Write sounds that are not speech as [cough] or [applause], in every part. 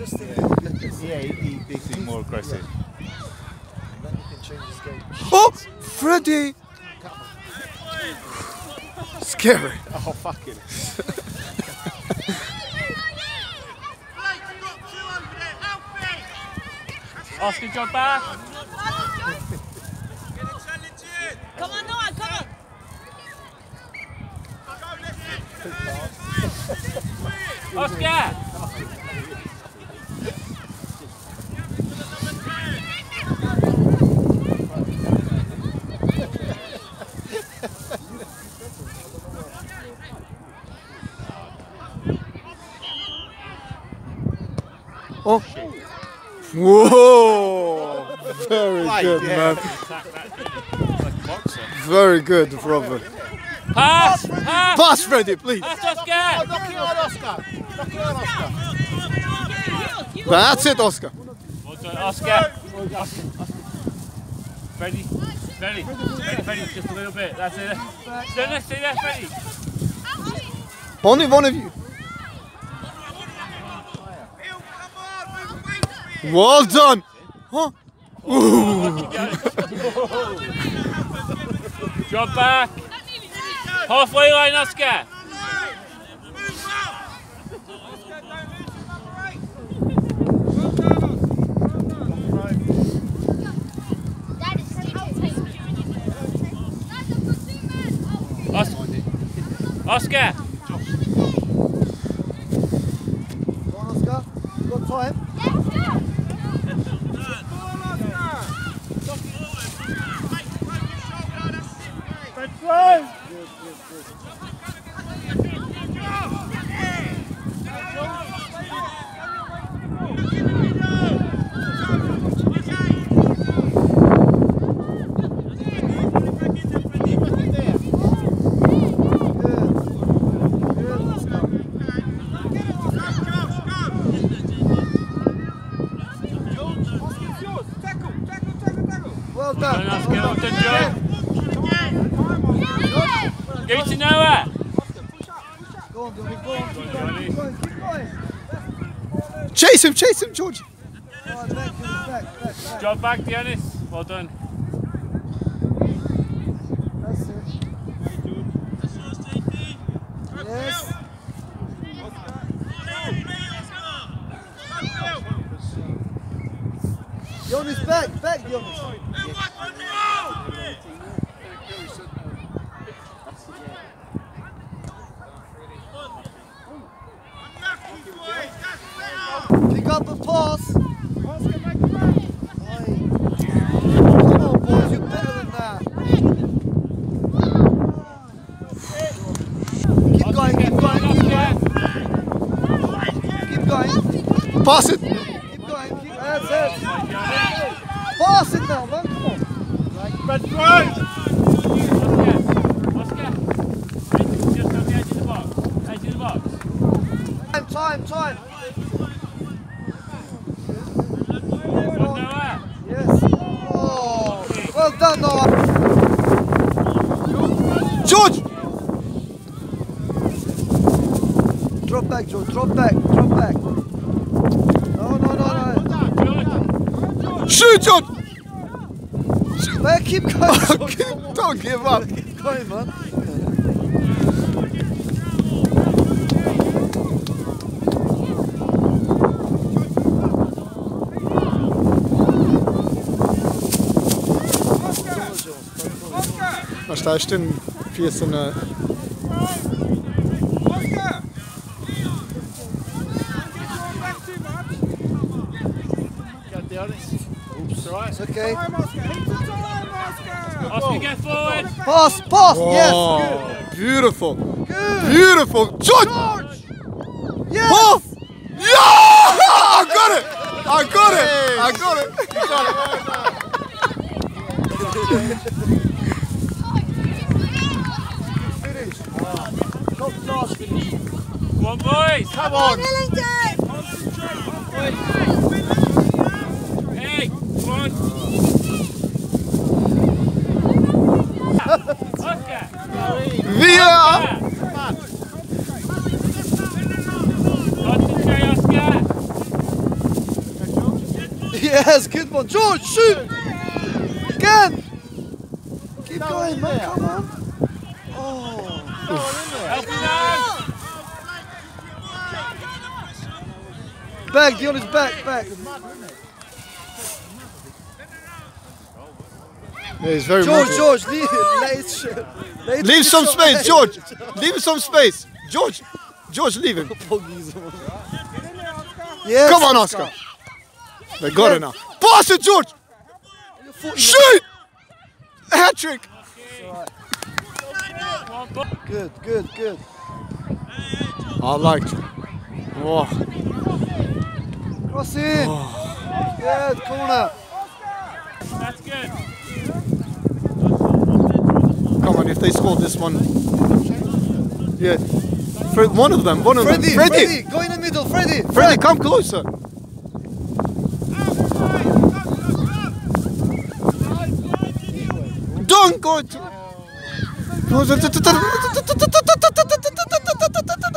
just think Yeah, he, he, he seemed more aggressive. then you can change his game. Oh, Freddie! Scary. [laughs] Oh, fucking. [laughs] Oscar, jump back. Come on, Noah, come on. Oscar. Whoa! Very Right, good, yeah. man. Like a boxer. Very good, Robert. Pass, pass. Pass, Freddie, please. Pass, Oscar. Knock it on, Oscar. Knock it on, Oscar. That's it, Oscar. Well done, Oscar. Oscar, Oscar. Freddie, Freddie, Freddie, Freddie, just a little bit. That's it. Stay there, stay there, Freddie. Only one of you. Well done. Huh? Drop back. Halfway line, Oscar. Os- Oscar. Go on, Oscar. You got time? Well Done, done. Oscar. Well done, John. Give it to Noah. Go on, Johnny. Go on. Keep going. Keep going. Keep going. Chase him, chase him, Georgie. Go on, back, back, back, Drop back, Giannis. Well done. That's back, back, Jonas. Pick up a pass. Oi. Come on, boys, you're better than that. Keep going, keep going, keep going. Keep going. Pass it. Keep going, keep that's it. Pass it now, man. Come on. Red throw! Oscar! Oscar! Just on the edge of the box. Edge of the box. Time, time, time. Yes. Oh, well done, Noah. George! Drop back, Joe. Drop back. Drop back. No, no, no, no. Shoot, George! Man, keep going. [laughs] Joe. Don't give up. Keep going, man. Vad står det? Pjäsen Got the honest. Oops, all right. It's okay. Oscar, get forward! Pass, pass. Yes. Oh, beautiful. Good. Beautiful. George! George. Yes. Oh! Yeah! I got it! I got it! I got it! Finish. Top class finish. Come on, boys! Come on. Hey, come on! Oscar! Via! Oscar! Concentrate, Oscar! Yes, good one. George, shoot! Again! Keep going, man. Come on. Oh. Help him. Back, Dion is back, back. Yeah, he's very George. George, leave it. [laughs] Let it shoot. Let it Leave shoot some space. George. Leave some space. George, George, leave him. [laughs] Yes, Come on, Oscar. They got it now. Pass it, George. Shoot! Hat trick. Good, good, good. I liked it. Oh, Cross in. Oh. Good, corner. That's good. come on, if they score this one. Yeah. Fred, one of them, one of Freddy, them. Freddy, Freddy, go in the middle, Freddy. Freddy, come closer. Don't go to.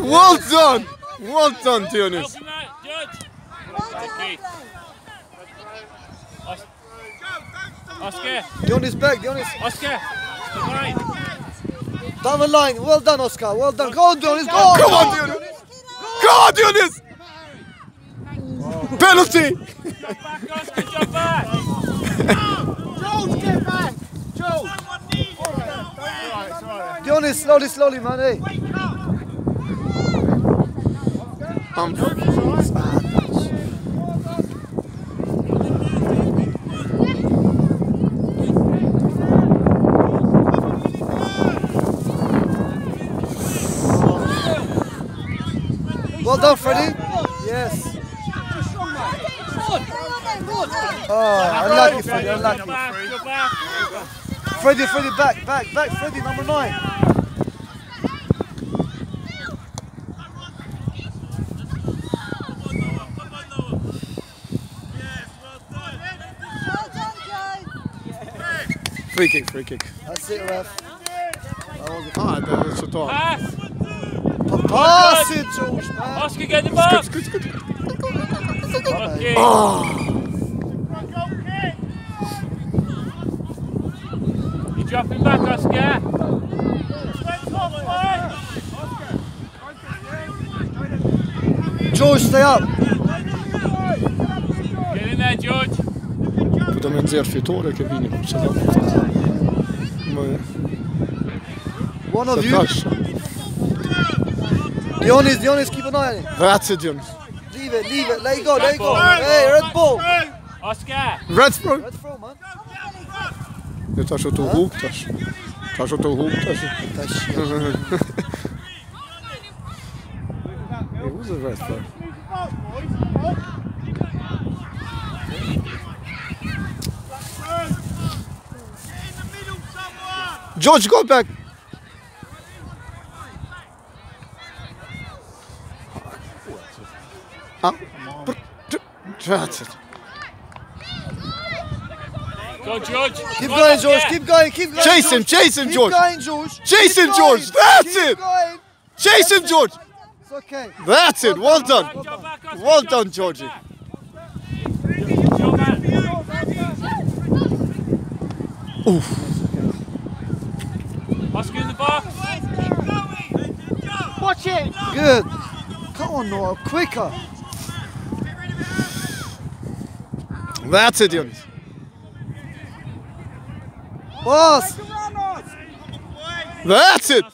Well done! Well done, Help Dionys. him out, Judge. Okay. Os- Oscar, Dion is back, Dion is Oscar. Right. down the line. Well done, Oscar. Well done. Go on, Dionis, go on. Come on, Dionys! Come on, Dionys! Penalty! Jump back, Oscar, jump back. Dion is slowly, slowly, man. Hey. Um, Well done, Freddy. Yes. Oh, unlucky, Freddy. Go Unlucky. Back, go back. Freddy, Freddy, back, back, back. Freddy, number nine. free kick, free kick. That's it, ref. Ah, that was a talk. Pass. Pass it, George, man. Oscar, get the ball. Good, good, good. Okay. You Shuffling back, Oscar. George, stay up. Get in there, George. Potem zerfitore, che vini, non c'è One of you. Dionis, Dionis, keep an eye on him. That's it. Grazie, Leave it, leave it, let it go, let it go. Hey, Red Bull. Oscar. Red Bull. Red throw, man. Det tar så tog ihop det tar så tog ihop det It was a red throw George go back Ah, That's it. Go, George. Keep Come on, going, George. Keep going, keep going. Chase him, chase him, Keep George. going, George. Chase him, George. going. That's it. Chase him, George. It's okay. That's it. Well done. Jump back, Oscar, Well done, back. Georgie. Jump back. Oscar in the box. Watch it. Good. Come on, Noah. Quicker. That's it, Jonas. Pass. That's it.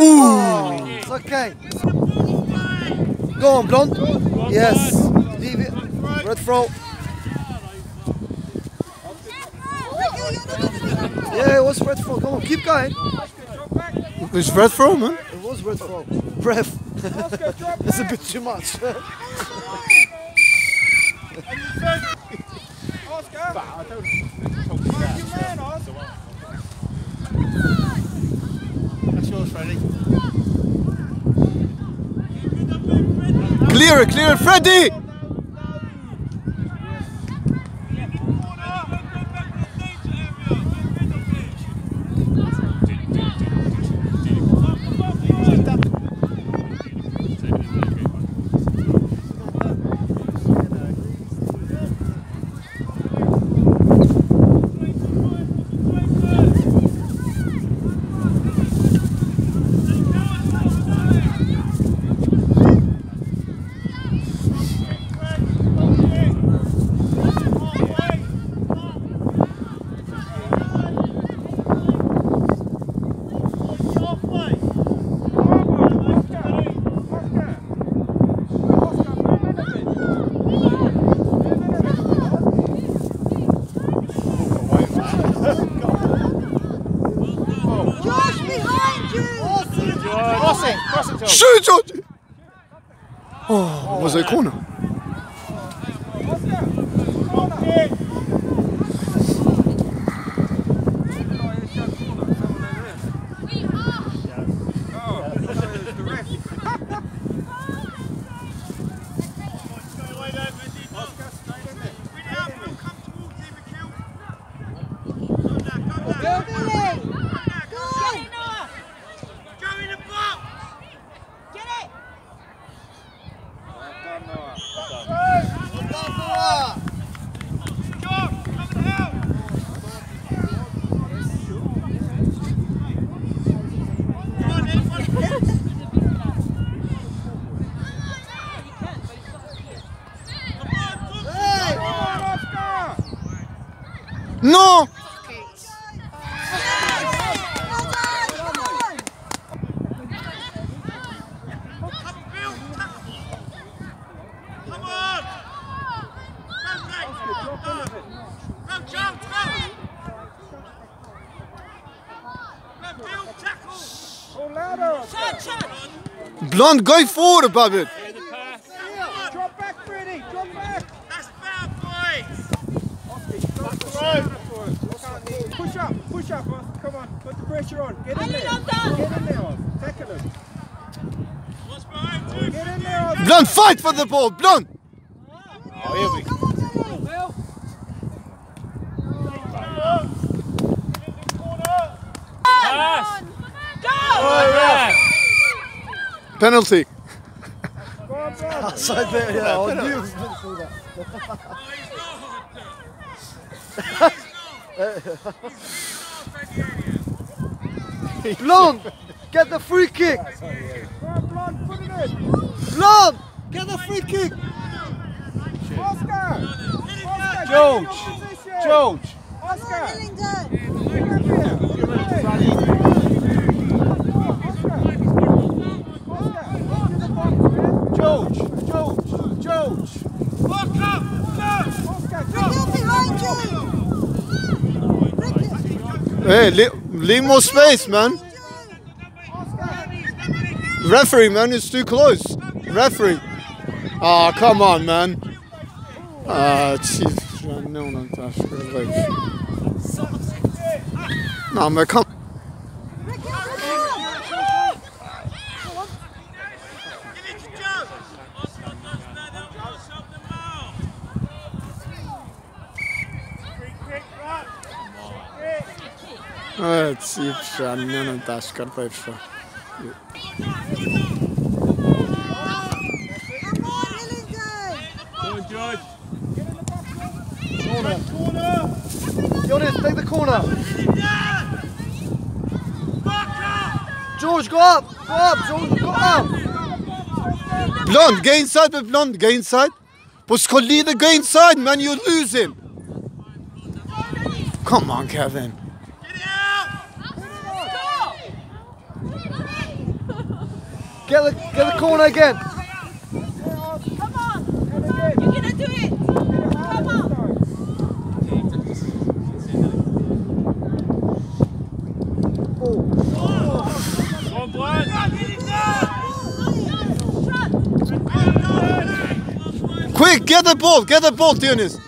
Oh, it's okay. Go on, blonde. Yes. Leave it. Red throw. Yeah, it was red throw. Come on, keep going. It's red throw, man. It was red throw. Ref. [laughs] It's a bit too much. [laughs] That's Freddie. Clear it, clear it, Freddy. Shoot, George! Oh, was it a corner? No! Come on! Go, Greg! Go, Go, Jones, go! Go, Bill, tackle! Blonde, go forward, the pass. Drop back. Drop back. That's! Push up. Push up. Come on. Put the pressure on. Get in there. Get in there. Tackle him. Get in there. Blonde, fight for the ball, Blonde! Oh, here we go. Go! Pass. Penalty. Go. Outside there, yeah. I knew it was meant for that. Blonde, get the free kick. Go on, Bron. Put it in. Blonde, get the free kick. Oscar. Oscar. George. Get in your position. George. Oscar. Hillington. Get up here. Get up here. Oscar. Oscar. Get to the box, man. George, George, George. Walk up! Go! Oscar. Still behind you. Hey, le- leave more space, man. Referee, man, it's too close. Referee. Ah, come on, man. Ah, chief. No, no, that's great. No, man, come. cipsha, nënën ta shkarpojpsha. Judge. Corner. Corner. Jonas, take the corner. George, go up. Go up, George, go up. Blond, go inside, but Blond, go inside. But Scolina, go inside, man, you lose him. Come on, Kevin. Get the, get the corner again. Come on! You're gonna do it! Come on! Go on, Blunt. Get it down! Quick, get the ball, get the ball, Tunis.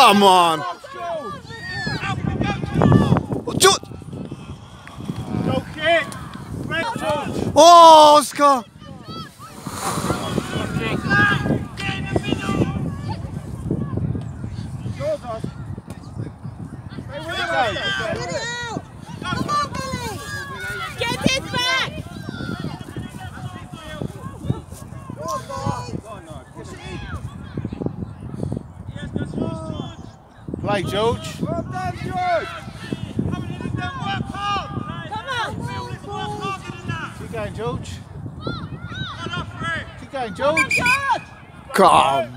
Come on. Oh, Oscar. play, George. Well done, George. Keep going, George. Keep going, George. Come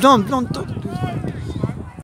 Don't, don't, don't.